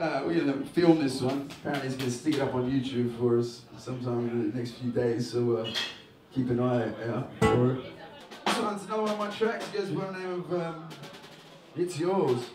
uh, we're to film this one. Apparently, he's to stick it up on YouTube for us sometime in the next few days. So uh, keep an eye out for it. This one's another one of my tracks. It goes by the name of um, It's Yours.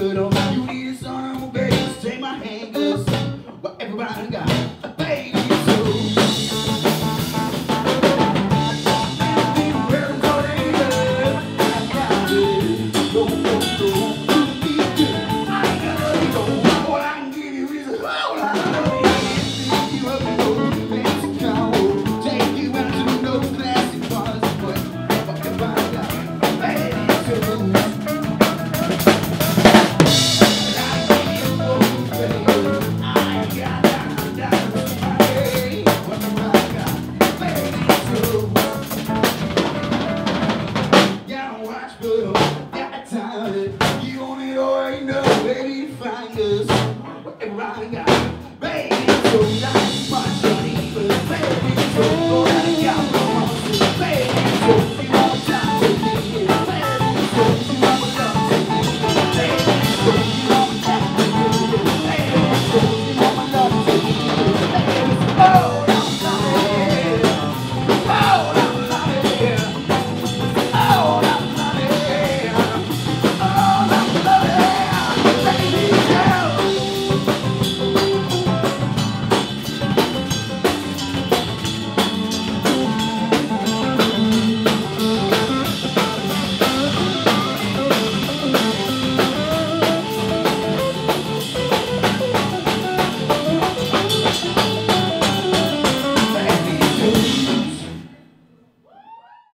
put on It goes as. baby, find us. Everybody got, baby, so